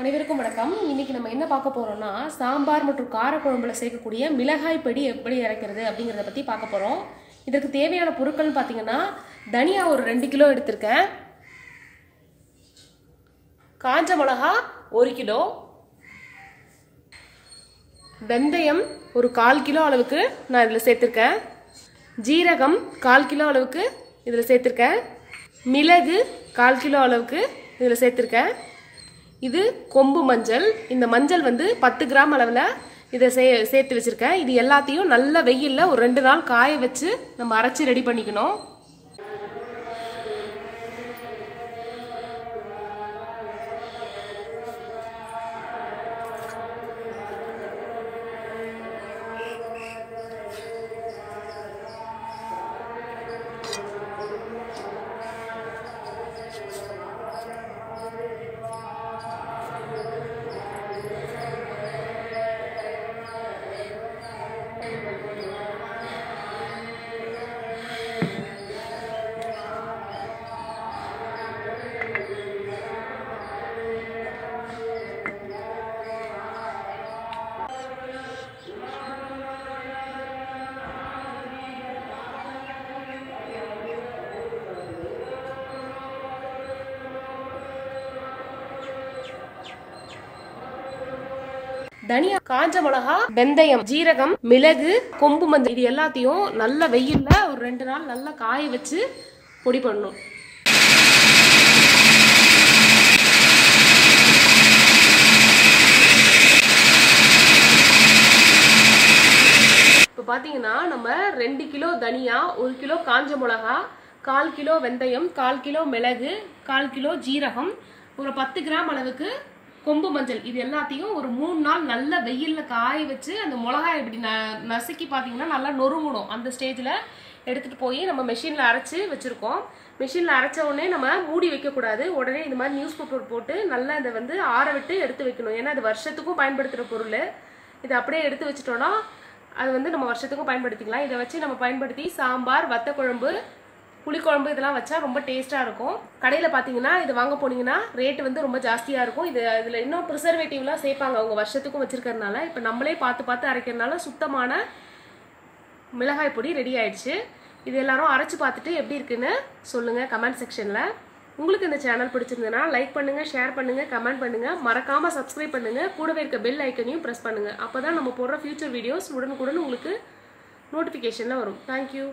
அனைவருக்கும் வணக்கம். இன்றைக்கி நம்ம என்ன பார்க்க போகிறோம்னா சாம்பார் மற்றும் காரக்குழம்புல சேர்க்கக்கூடிய மிளகாய் பொடி எப்படி இறக்கிறது அப்படிங்கிறத பற்றி பார்க்க போகிறோம் இதற்கு தேவையான பொருட்கள்னு பார்த்தீங்கன்னா தனியா ஒரு ரெண்டு கிலோ எடுத்திருக்கேன். காஞ்ச மிளகா ஒரு கிலோ. வெந்தயம் ஒரு கால் கிலோ அளவுக்கு நான் இதில் சேர்த்துருக்கேன். ஜீரகம் கால் கிலோ அளவுக்கு இதில் சேர்த்துருக்கேன். மிளகு கால் கிலோ அளவுக்கு இதில் சேர்த்துருக்கேன். இது கொம்பு மஞ்சள். இந்த மஞ்சள் வந்து பத்து கிராம் அளவில் இதை சே சேர்த்து வச்சுருக்கேன். இது எல்லாத்தையும் நல்ல வெயிலில் ஒரு ரெண்டு நாள் காய வச்சு நம்ம அரைச்சி ரெடி பண்ணிக்கணும். தனியா காஞ்ச மிளகா வெந்தயம் ஜீரகம் மிளகு கொம்பு மஞ்சள் இது எல்லாத்தையும் நல்ல வெயில்ல ஒரு ரெண்டு நாள் நல்லா காய வச்சு பொடி பண்ணணும். இப்போ பார்த்தீங்கன்னா நம்ம ரெண்டு கிலோ தனியா ஒரு கிலோ காஞ்ச மிளகா கால் கிலோ வெந்தயம் கால் கிலோ மிளகு கால் கிலோ ஜீரகம் ஒரு பத்து கிராம் அளவுக்கு கொம்பு மஞ்சள். இது எல்லாத்தையும் ஒரு மூணு நாள் நல்ல வெயிலில் காய வச்சு அந்த மிளகாய் இப்படி ந நசுக்கி பார்த்தீங்கன்னா நல்லா நொறுங்கணும் அந்த ஸ்டேஜில் எடுத்துகிட்டு போய் நம்ம மிஷினில் அரைச்சி வச்சுருக்கோம். மிஷினில் அரைச்ச உடனே நம்ம மூடி வைக்கக்கூடாது. உடனே இந்த மாதிரி நியூஸ் பேப்பர் போட்டு நல்லா இதை வந்து ஆற விட்டு எடுத்து வைக்கணும். ஏன்னா அது வருஷத்துக்கும் பயன்படுத்துகிற பொருள். இதை அப்படியே எடுத்து வச்சிட்டோன்னா அது வந்து நம்ம வருஷத்துக்கும் பயன்படுத்திக்கலாம். இதை வச்சு நம்ம பயன்படுத்தி சாம்பார் வத்த குழம்பு புளிக்குழம்பு இதெல்லாம் வச்சா ரொம்ப டேஸ்ட்டாக இருக்கும். கடையில் பார்த்தீங்கன்னா இது வாங்க போனீங்கன்னா ரேட் வந்து ரொம்ப ஜாஸ்தியாக இருக்கும். இது இதில் இன்னும் ப்ரிசர்வேட்டிவ்லாம் சேர்ப்பாங்க. அவங்க வருஷத்துக்கும் வச்சுருக்கறனால இப்போ நம்மளே பார்த்து பார்த்து அரைக்கிறதுனால சுத்தமான மிளகாய் பொடி ரெடி ஆயிடுச்சு. இது எல்லாரும் அரைச்சி பார்த்துட்டு எப்படி இருக்குன்னு சொல்லுங்கள் கமெண்ட் செக்ஷனில் உங்களுக்கு இந்த சேனல் பிடிச்சிருந்ததுன்னா லைக் பண்ணுங்கள் ஷேர் பண்ணுங்கள் கமெண்ட் பண்ணுங்கள் மறக்காமல் சப்ஸ்கிரைப் பண்ணுங்கள் கூடவே இருக்க பெல் ஐக்கனையும் ப்ரெஸ் பண்ணுங்கள் அப்போ தான் நம்ம போடுற ஃபியூச்சர் வீடியோஸ் உடனுக்குடன் உங்களுக்கு நோட்டிஃபிகேஷனில் வரும். தேங்க்யூ